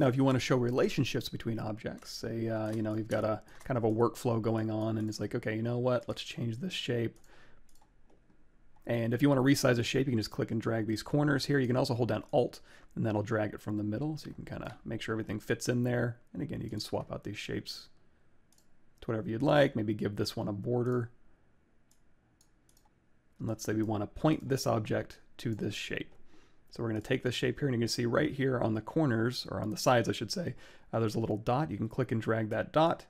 Now, if you want to show relationships between objects, say, uh, you know, you've got a kind of a workflow going on and it's like, okay, you know what, let's change this shape. And if you want to resize a shape, you can just click and drag these corners here. You can also hold down Alt and that'll drag it from the middle. So you can kind of make sure everything fits in there. And again, you can swap out these shapes to whatever you'd like. Maybe give this one a border. And let's say we want to point this object to this shape. So we're going to take this shape here and you can see right here on the corners, or on the sides I should say, uh, there's a little dot. You can click and drag that dot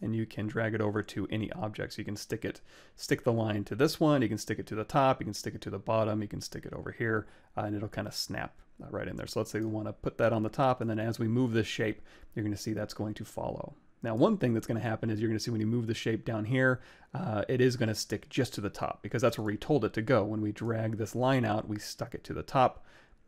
and you can drag it over to any object. So you can stick it, stick the line to this one, you can stick it to the top, you can stick it to the bottom, you can stick it over here, uh, and it'll kind of snap uh, right in there. So let's say we want to put that on the top, and then as we move this shape, you're going to see that's going to follow. Now, one thing that's going to happen is you're going to see when you move the shape down here, uh, it is going to stick just to the top because that's where we told it to go. When we drag this line out, we stuck it to the top,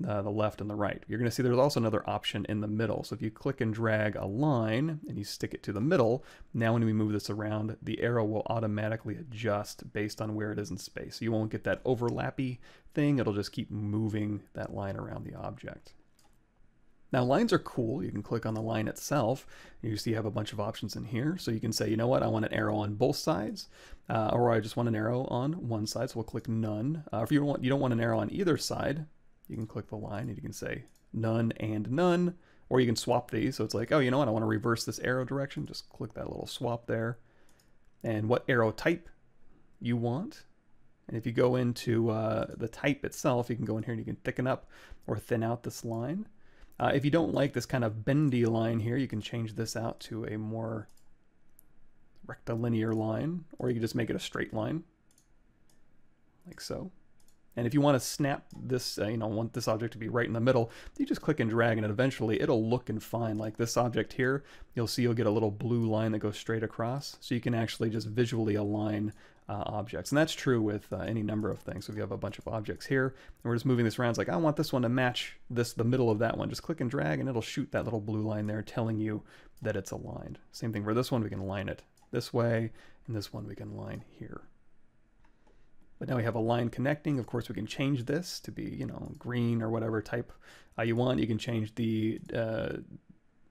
uh, the left and the right. You're going to see there's also another option in the middle. So if you click and drag a line and you stick it to the middle, now when we move this around, the arrow will automatically adjust based on where it is in space. So you won't get that overlappy thing. It'll just keep moving that line around the object. Now lines are cool. You can click on the line itself. You see you have a bunch of options in here. So you can say, you know what, I want an arrow on both sides, uh, or I just want an arrow on one side. So we'll click none. Uh, if you don't want you don't want an arrow on either side, you can click the line and you can say none and none, or you can swap these. So it's like, oh, you know what, I want to reverse this arrow direction. Just click that little swap there. And what arrow type you want. And if you go into uh, the type itself, you can go in here and you can thicken up or thin out this line. Uh, if you don't like this kind of bendy line here, you can change this out to a more rectilinear line, or you can just make it a straight line, like so. And if you want to snap this, uh, you know, want this object to be right in the middle, you just click and drag and eventually it'll look and fine. Like this object here, you'll see you'll get a little blue line that goes straight across. So you can actually just visually align uh, objects. And that's true with uh, any number of things. So if you have a bunch of objects here, and we're just moving this around, it's like, I want this one to match this, the middle of that one. Just click and drag and it'll shoot that little blue line there telling you that it's aligned. Same thing for this one, we can line it this way, and this one we can line here. But now we have a line connecting. Of course, we can change this to be, you know, green or whatever type uh, you want. You can change the uh,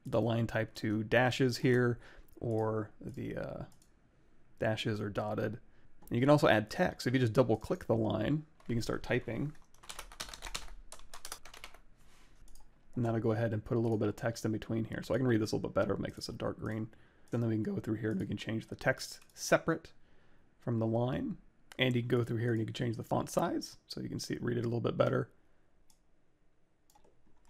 the line type to dashes here, or the uh, dashes are dotted. And you can also add text. If you just double click the line, you can start typing. And that'll go ahead and put a little bit of text in between here. So I can read this a little bit better, make this a dark green. And then we can go through here and we can change the text separate from the line. And you can go through here and you can change the font size so you can see it, read it a little bit better.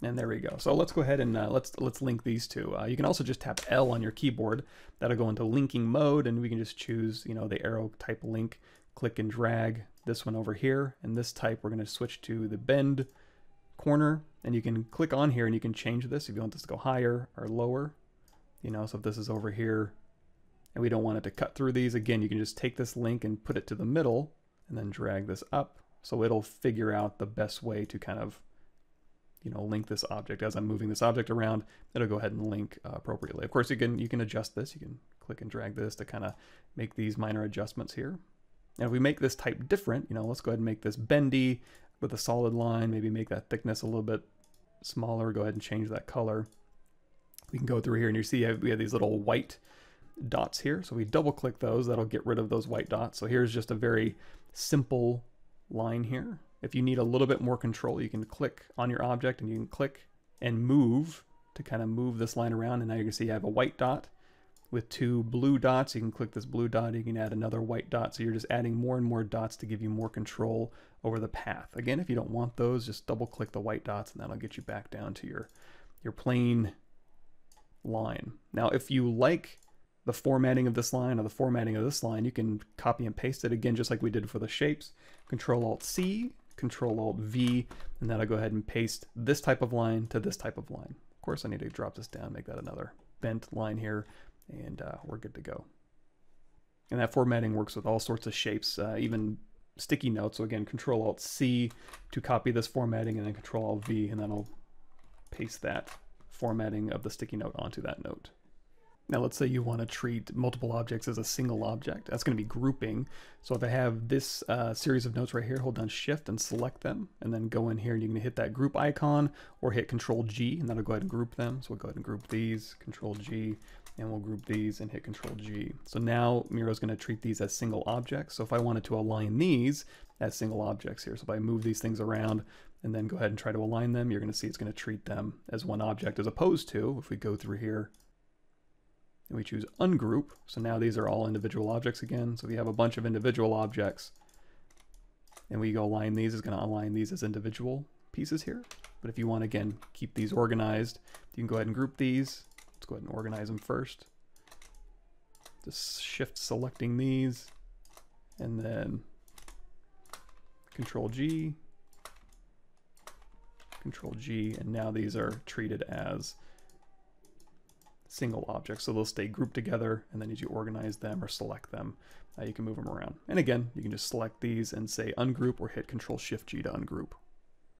And there we go. So let's go ahead and uh, let's let's link these two. Uh, you can also just tap L on your keyboard. That'll go into linking mode, and we can just choose, you know, the arrow type link. Click and drag this one over here, and this type we're going to switch to the bend corner. And you can click on here, and you can change this if you want this to go higher or lower. You know, so if this is over here, and we don't want it to cut through these, again, you can just take this link and put it to the middle and then drag this up. So it'll figure out the best way to kind of, you know, link this object. As I'm moving this object around, it'll go ahead and link uh, appropriately. Of course, you can, you can adjust this. You can click and drag this to kind of make these minor adjustments here. And if we make this type different, you know, let's go ahead and make this bendy with a solid line, maybe make that thickness a little bit smaller, go ahead and change that color. We can go through here and you see we have these little white dots here. So we double click those, that'll get rid of those white dots. So here's just a very simple line here. If you need a little bit more control, you can click on your object and you can click and move to kind of move this line around. And now you can see I have a white dot with two blue dots. You can click this blue dot, you can add another white dot. So you're just adding more and more dots to give you more control over the path. Again, if you don't want those, just double click the white dots and that'll get you back down to your, your plain line. Now, if you like the formatting of this line or the formatting of this line, you can copy and paste it again, just like we did for the shapes. Control Alt C, Control Alt V, and then I'll go ahead and paste this type of line to this type of line. Of course, I need to drop this down, make that another bent line here, and uh, we're good to go. And that formatting works with all sorts of shapes, uh, even sticky notes. So again, Control Alt C to copy this formatting, and then Control Alt V, and then I'll paste that formatting of the sticky note onto that note. Now let's say you want to treat multiple objects as a single object. That's going to be grouping. So if I have this uh, series of notes right here, hold down shift and select them and then go in here and you can hit that group icon or hit control G and that'll go ahead and group them. So we'll go ahead and group these, control G, and we'll group these and hit control G. So now Miro is going to treat these as single objects. So if I wanted to align these as single objects here, so if I move these things around and then go ahead and try to align them, you're going to see it's going to treat them as one object as opposed to, if we go through here and we choose ungroup. So now these are all individual objects again. So you have a bunch of individual objects and we go align these, it's going to align these as individual pieces here. But if you want, again, keep these organized, you can go ahead and group these. Let's go ahead and organize them first. Just shift selecting these and then control G, control G, and now these are treated as single objects. So they'll stay grouped together and then as you organize them or select them, uh, you can move them around. And again, you can just select these and say ungroup or hit control shift G to ungroup.